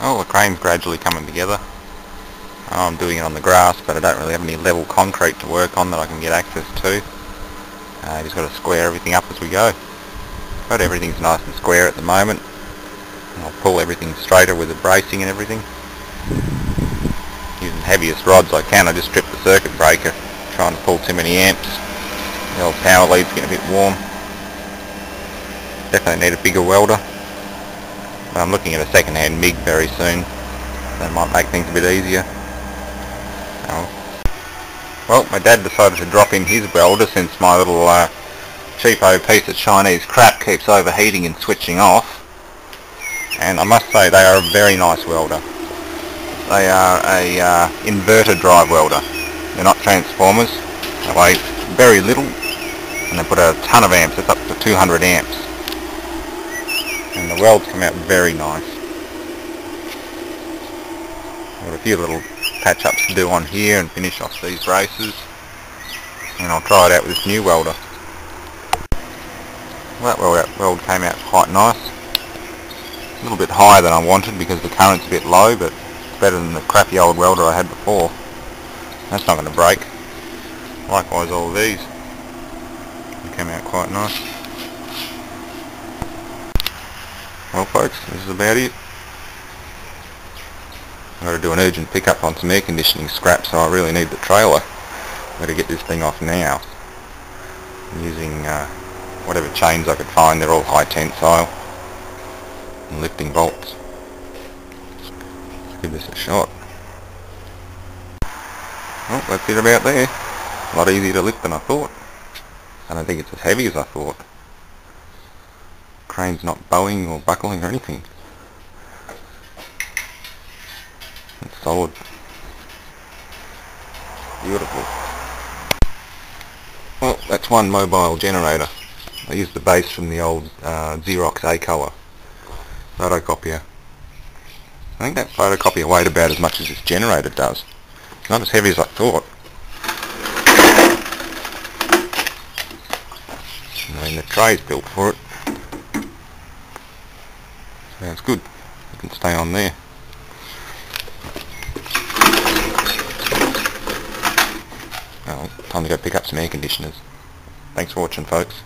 Well, the crane's gradually coming together. I'm doing it on the grass, but I don't really have any level concrete to work on that I can get access to. Uh, just got to square everything up as we go. But everything's nice and square at the moment. I'll pull everything straighter with the bracing and everything. Using heaviest rods I can, I just strip the circuit breaker, trying to pull too many amps. The old power lead's getting a bit warm. Definitely need a bigger welder. I'm looking at a second-hand MIG very soon. That might make things a bit easier. Oh. Well, my dad decided to drop in his welder since my little uh, cheapo piece of Chinese crap keeps overheating and switching off. And I must say they are a very nice welder. They are a uh, inverter drive welder. They're not transformers. They weigh very little and they put a ton of amps. It's up to 200 amps. And the welds come out very nice. Got a few little patch-ups to do on here and finish off these braces. And I'll try it out with this new welder. Well, that weld, weld came out quite nice. A little bit higher than I wanted because the current's a bit low, but it's better than the crappy old welder I had before. That's not going to break. Likewise all these. They came out quite nice. Well folks, this is about it. I've got to do an urgent pickup on some air conditioning scrap, so I really need the trailer. I've got to get this thing off now. I'm using uh, whatever chains I could find, they're all high tensile. And lifting bolts. Let's give this a shot. Well, that's it about there. A lot easier to lift than I thought. I don't think it's as heavy as I thought. Crane's not bowing or buckling or anything. It's solid. Beautiful. Well, that's one mobile generator. I used the base from the old uh, Xerox A-Color photocopier. I think that photocopier weighed about as much as this generator does. It's not as heavy as I thought. I mean, the tray's built for it. Good. It can stay on there. Well, time to go pick up some air conditioners. Thanks for watching folks.